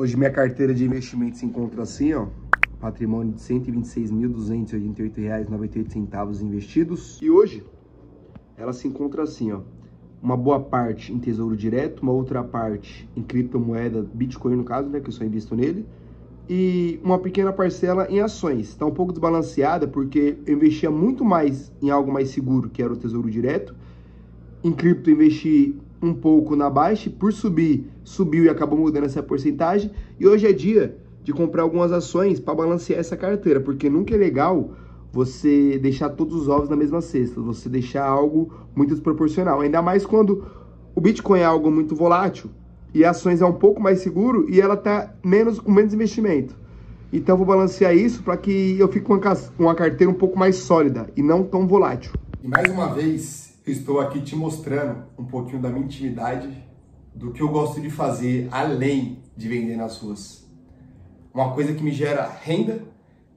Hoje minha carteira de investimentos se encontra assim, ó. Patrimônio de R$ 126.288,98 investidos. E hoje ela se encontra assim, ó. Uma boa parte em tesouro direto, uma outra parte em criptomoeda, Bitcoin no caso, né, que eu só invisto nele, e uma pequena parcela em ações. Está um pouco desbalanceada porque eu investia muito mais em algo mais seguro, que era o tesouro direto. Em cripto investi um pouco na baixa, por subir, subiu e acabou mudando essa porcentagem. E hoje é dia de comprar algumas ações para balancear essa carteira, porque nunca é legal você deixar todos os ovos na mesma cesta, você deixar algo muito desproporcional. Ainda mais quando o Bitcoin é algo muito volátil e ações é um pouco mais seguro e ela tá menos com menos investimento. Então vou balancear isso para que eu fique com uma carteira um pouco mais sólida e não tão volátil. E mais uma vez, estou aqui te mostrando um pouquinho da minha intimidade, do que eu gosto de fazer além de vender nas ruas. Uma coisa que me gera renda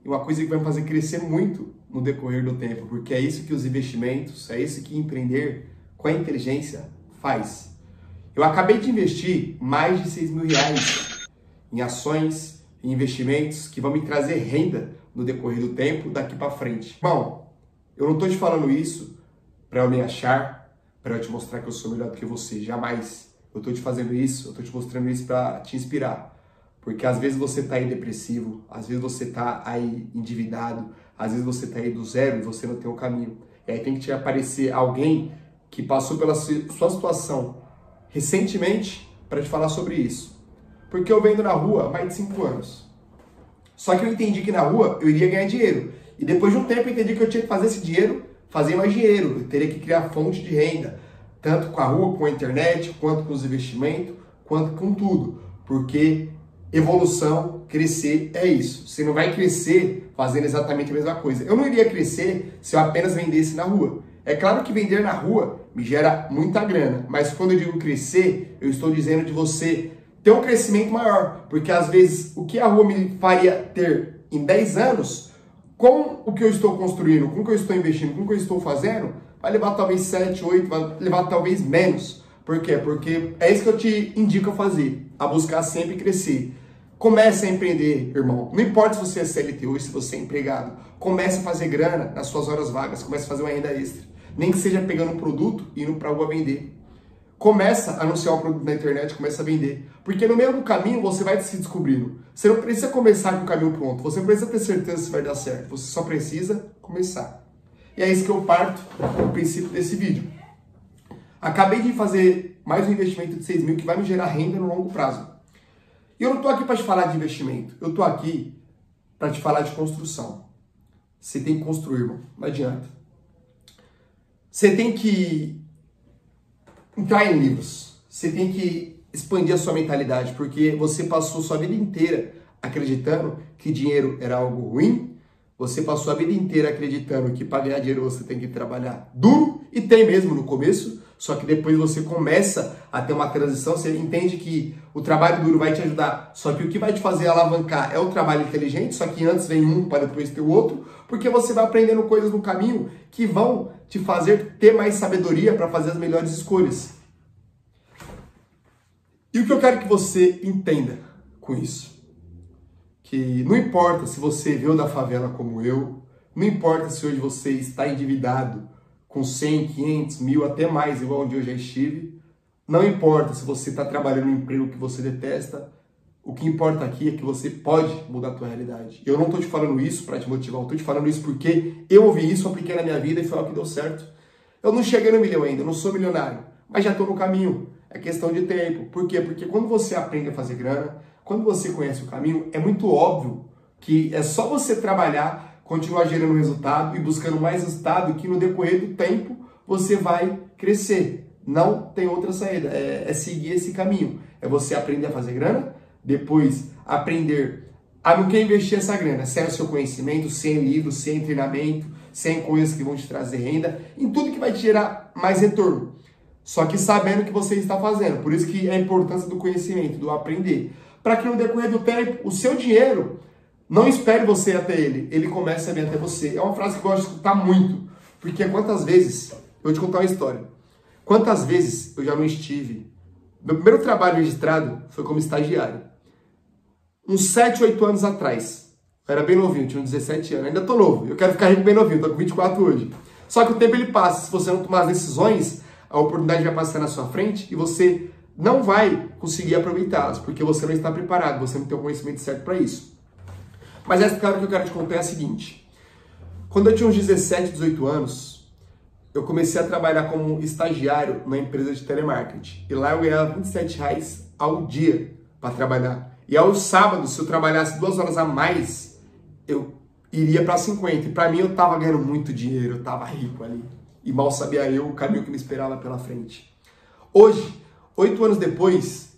e uma coisa que vai me fazer crescer muito no decorrer do tempo, porque é isso que os investimentos, é isso que empreender com a inteligência faz. Eu acabei de investir mais de 6 mil reais em ações e investimentos que vão me trazer renda no decorrer do tempo daqui para frente. Bom, eu não estou te falando isso para eu me achar, para eu te mostrar que eu sou melhor do que você. Jamais. Eu estou te fazendo isso, eu estou te mostrando isso para te inspirar. Porque às vezes você está aí depressivo, às vezes você está aí endividado, às vezes você está aí do zero e você não tem o um caminho. E aí tem que te aparecer alguém que passou pela sua situação recentemente para te falar sobre isso. Porque eu vendo na rua há mais de cinco anos. Só que eu entendi que na rua eu iria ganhar dinheiro. E depois de um tempo eu entendi que eu tinha que fazer esse dinheiro fazer mais dinheiro, eu teria que criar fonte de renda, tanto com a rua, com a internet, quanto com os investimentos, quanto com tudo. Porque evolução, crescer é isso. Você não vai crescer fazendo exatamente a mesma coisa. Eu não iria crescer se eu apenas vendesse na rua. É claro que vender na rua me gera muita grana, mas quando eu digo crescer, eu estou dizendo de você ter um crescimento maior, porque às vezes o que a rua me faria ter em 10 anos, com o que eu estou construindo, com o que eu estou investindo, com o que eu estou fazendo, vai levar talvez 7, 8, vai levar talvez menos. Por quê? Porque é isso que eu te indico a fazer, a buscar sempre crescer. Comece a empreender, irmão. Não importa se você é CLT ou se você é empregado. Comece a fazer grana nas suas horas vagas, comece a fazer uma renda extra. Nem que seja pegando um produto e indo para rua vender começa a anunciar o produto na internet, começa a vender. Porque no meio do caminho você vai se descobrindo. Você não precisa começar com o caminho pronto, você não precisa ter certeza se vai dar certo, você só precisa começar. E é isso que eu parto no princípio desse vídeo. Acabei de fazer mais um investimento de 6 mil que vai me gerar renda no longo prazo. E eu não estou aqui para te falar de investimento, eu estou aqui para te falar de construção. Você tem que construir, irmão, não adianta. Você tem que entrar em livros. Você tem que expandir a sua mentalidade, porque você passou sua vida inteira acreditando que dinheiro era algo ruim. Você passou a vida inteira acreditando que para ganhar dinheiro você tem que trabalhar duro, e tem mesmo no começo, só que depois você começa a ter uma transição, você entende que o trabalho duro vai te ajudar, só que o que vai te fazer alavancar é o trabalho inteligente, só que antes vem um para depois ter o outro, porque você vai aprendendo coisas no caminho que vão te fazer ter mais sabedoria para fazer as melhores escolhas. E o que eu quero que você entenda com isso? Que não importa se você veio da favela como eu, não importa se hoje você está endividado com 100, 500, mil, até mais, igual onde eu já estive, não importa se você está trabalhando em um emprego que você detesta, o que importa aqui é que você pode mudar a tua realidade. Eu não estou te falando isso para te motivar, eu estou te falando isso porque eu ouvi isso, apliquei na minha vida e foi o que deu certo. Eu não cheguei no milhão ainda, eu não sou milionário, mas já estou no caminho. É questão de tempo. Por quê? Porque quando você aprende a fazer grana, quando você conhece o caminho, é muito óbvio que é só você trabalhar, continuar gerando resultado e buscando mais resultado que no decorrer do tempo você vai crescer. Não tem outra saída, é, é seguir esse caminho. É você aprender a fazer grana, depois aprender a no que investir essa grana, sem o seu conhecimento, sem livro, sem treinamento, sem coisas que vão te trazer renda, em tudo que vai te gerar mais retorno. Só que sabendo o que você está fazendo. Por isso que é a importância do conhecimento, do aprender. Para que no decorrer do tempo, o seu dinheiro, não espere você até ele, ele comece a vir até você. É uma frase que eu gosto de escutar muito. Porque quantas vezes, eu vou te contar uma história. Quantas vezes eu já não estive. Meu primeiro trabalho registrado foi como estagiário. uns 7, 8 anos atrás. Eu era bem novinho, tinha uns 17 anos. Ainda tô novo, eu quero ficar bem novinho, tô com 24 hoje. Só que o tempo ele passa, se você não tomar as decisões, a oportunidade vai passar na sua frente e você não vai conseguir aproveitá-las, porque você não está preparado, você não tem o conhecimento certo para isso. Mas essa história que eu quero te contar é a seguinte. Quando eu tinha uns 17, 18 anos, eu comecei a trabalhar como estagiário numa empresa de telemarketing. E lá eu ganhava 27 reais ao dia para trabalhar. E aos sábados, se eu trabalhasse duas horas a mais, eu iria para 50. E para mim eu estava ganhando muito dinheiro, eu estava rico ali. E mal sabia eu o caminho que me esperava pela frente. Hoje, oito anos depois,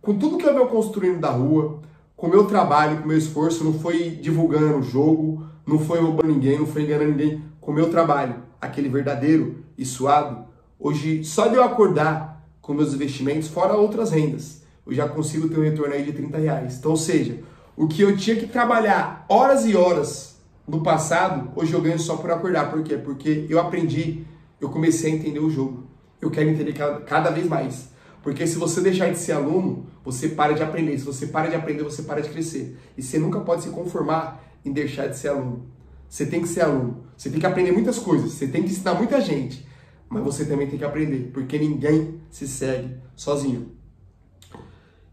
com tudo que eu venho construindo da rua, com o meu trabalho, com o meu esforço, não foi divulgando o jogo, não foi roubando ninguém, não foi enganando ninguém, com o meu trabalho, aquele verdadeiro e suado, hoje só de eu acordar com meus investimentos, fora outras rendas, eu já consigo ter um retorno aí de 30 reais. Então, ou seja, o que eu tinha que trabalhar horas e horas no passado, hoje eu ganho só por acordar. Por quê? Porque eu aprendi, eu comecei a entender o jogo. Eu quero entender cada, cada vez mais. Porque se você deixar de ser aluno, você para de aprender. Se você para de aprender, você para de crescer. E você nunca pode se conformar em deixar de ser aluno. Você tem que ser aluno. Você tem que aprender muitas coisas. Você tem que ensinar muita gente. Mas você também tem que aprender. Porque ninguém se segue sozinho.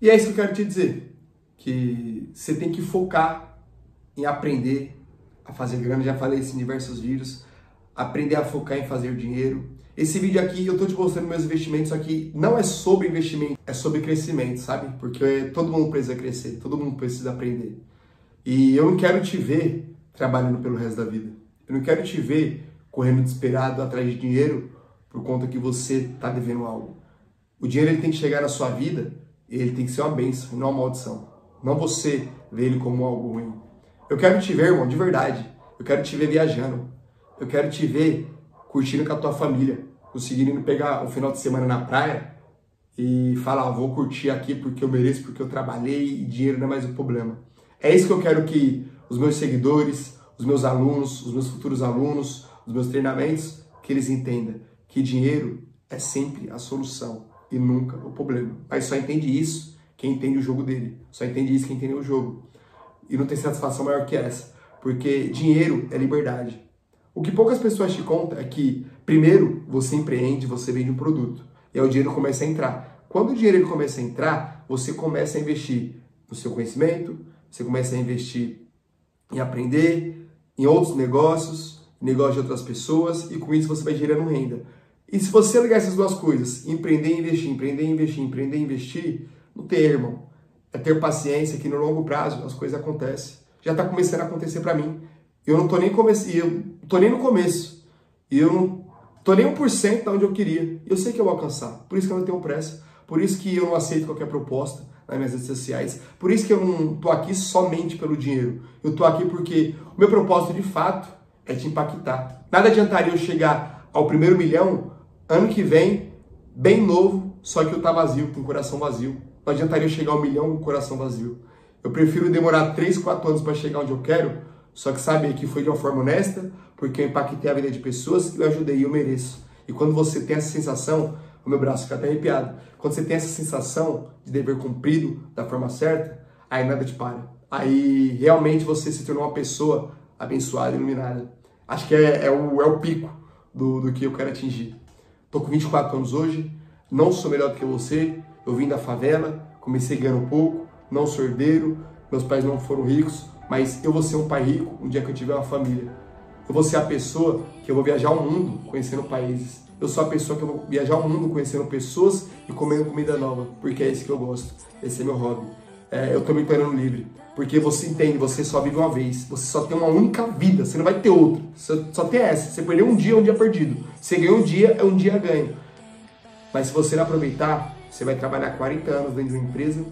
E é isso que eu quero te dizer. Que você tem que focar em aprender a fazer grana. Já falei isso em diversos vídeos. Aprender a focar em fazer dinheiro esse vídeo aqui eu tô te mostrando meus investimentos, aqui não é sobre investimento, é sobre crescimento, sabe? Porque todo mundo precisa crescer, todo mundo precisa aprender. E eu não quero te ver trabalhando pelo resto da vida. Eu não quero te ver correndo desesperado atrás de dinheiro por conta que você tá devendo algo. O dinheiro ele tem que chegar na sua vida ele tem que ser uma bênção, não uma maldição. Não você ver ele como algo ruim. Eu quero te ver, irmão, de verdade. Eu quero te ver viajando. Eu quero te ver curtindo com a tua família, conseguindo pegar um final de semana na praia e falar, ah, vou curtir aqui porque eu mereço, porque eu trabalhei e dinheiro não é mais o problema. É isso que eu quero que os meus seguidores, os meus alunos, os meus futuros alunos, os meus treinamentos, que eles entendam que dinheiro é sempre a solução e nunca o problema. Mas só entende isso quem entende o jogo dele. Só entende isso quem entende o jogo. E não tem satisfação maior que essa. Porque dinheiro é liberdade. O que poucas pessoas te contam é que, primeiro, você empreende, você vende um produto. E aí o dinheiro começa a entrar. Quando o dinheiro começa a entrar, você começa a investir no seu conhecimento, você começa a investir em aprender, em outros negócios, negócio de outras pessoas, e com isso você vai gerando renda. E se você ligar essas duas coisas, empreender e investir, empreender e investir, empreender e investir, não tem, irmão. É ter paciência que no longo prazo as coisas acontecem. Já está começando a acontecer para mim. Eu não tô nem eu tô nem no começo. E eu não tô nem 1% da onde eu queria. Eu sei que eu vou alcançar. Por isso que eu não tenho pressa. Por isso que eu não aceito qualquer proposta nas minhas redes sociais. Por isso que eu não tô aqui somente pelo dinheiro. Eu tô aqui porque o meu propósito de fato é te impactar. Nada adiantaria eu chegar ao primeiro milhão ano que vem, bem novo, só que eu tá vazio, com o coração vazio. Não adiantaria eu chegar ao milhão com o coração vazio. Eu prefiro demorar 3, 4 anos para chegar onde eu quero só que sabe que foi de uma forma honesta, porque eu impactei a vida de pessoas eu ajudei e eu mereço. E quando você tem essa sensação, o meu braço fica até arrepiado. Quando você tem essa sensação de dever cumprido da forma certa, aí nada te para. Aí realmente você se tornou uma pessoa abençoada, iluminada. Acho que é, é, o, é o pico do, do que eu quero atingir. Tô com 24 anos hoje, não sou melhor do que você, eu vim da favela, comecei ganhando pouco, não sou herdeiro, meus pais não foram ricos, mas eu vou ser um pai rico um dia que eu tiver uma família. Eu vou ser a pessoa que eu vou viajar o mundo conhecendo países. Eu sou a pessoa que eu vou viajar o mundo conhecendo pessoas e comendo comida nova, porque é isso que eu gosto. Esse é meu hobby. É, eu tô me tornando livre. Porque você entende, você só vive uma vez. Você só tem uma única vida, você não vai ter outra. Você só tem essa. Você perdeu um dia, é um dia perdido. Você ganhou um dia, é um dia ganho. Mas se você não aproveitar, você vai trabalhar 40 anos dentro de uma empresa,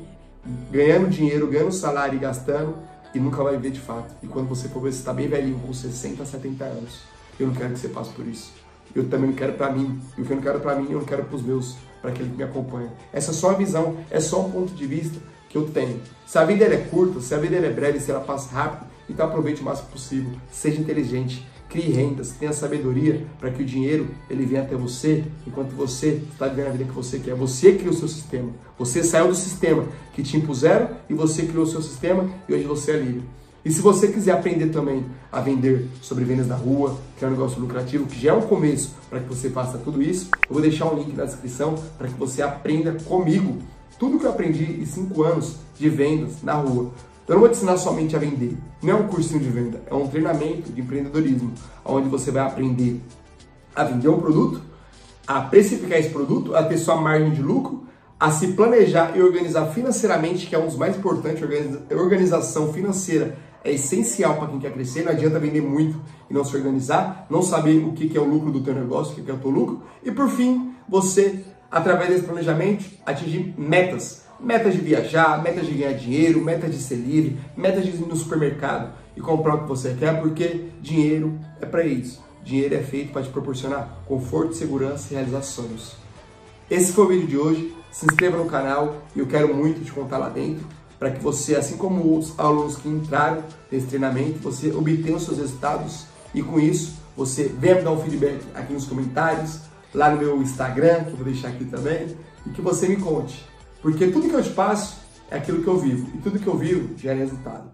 ganhando dinheiro, ganhando salário e gastando e nunca vai ver de fato. E quando você for ver, você está bem velhinho, com 60, 70 anos. Eu não quero que você passe por isso. Eu também não quero para mim. E o que eu não quero para mim, eu não quero para os meus, para aquele que me acompanha. Essa é só a visão, é só um ponto de vista que eu tenho. Se a vida é curta, se a vida é breve, se ela passa rápido, então aproveite o máximo possível. Seja inteligente. Crie rendas, tenha sabedoria para que o dinheiro ele venha até você, enquanto você está vivendo a vida que você quer. Você criou o seu sistema. Você saiu do sistema que te impuseram e você criou o seu sistema e hoje você é livre. E se você quiser aprender também a vender sobre vendas na rua, que é um negócio lucrativo, que já é um começo para que você faça tudo isso, eu vou deixar um link na descrição para que você aprenda comigo tudo que eu aprendi em cinco anos de vendas na rua. Eu não vou te ensinar somente a vender, não é um cursinho de venda, é um treinamento de empreendedorismo, onde você vai aprender a vender um produto, a precificar esse produto, a ter sua margem de lucro, a se planejar e organizar financeiramente, que é um dos mais importantes, organização financeira é essencial para quem quer crescer. Não adianta vender muito e não se organizar, não saber o que é o lucro do teu negócio, o que é o teu lucro. E por fim, você, através desse planejamento, atingir metas. Metas de viajar, metas de ganhar dinheiro, metas de ser livre, metas de ir no supermercado e comprar o que você quer, porque dinheiro é para isso. Dinheiro é feito para te proporcionar conforto, segurança e realizar sonhos. Esse foi o vídeo de hoje. Se inscreva no canal e eu quero muito te contar lá dentro para que você, assim como os alunos que entraram nesse treinamento, você obtenha os seus resultados e com isso você venha me dar um feedback aqui nos comentários, lá no meu Instagram, que eu vou deixar aqui também, e que você me conte. Porque tudo que eu passo é aquilo que eu vivo, e tudo que eu vivo gera resultado.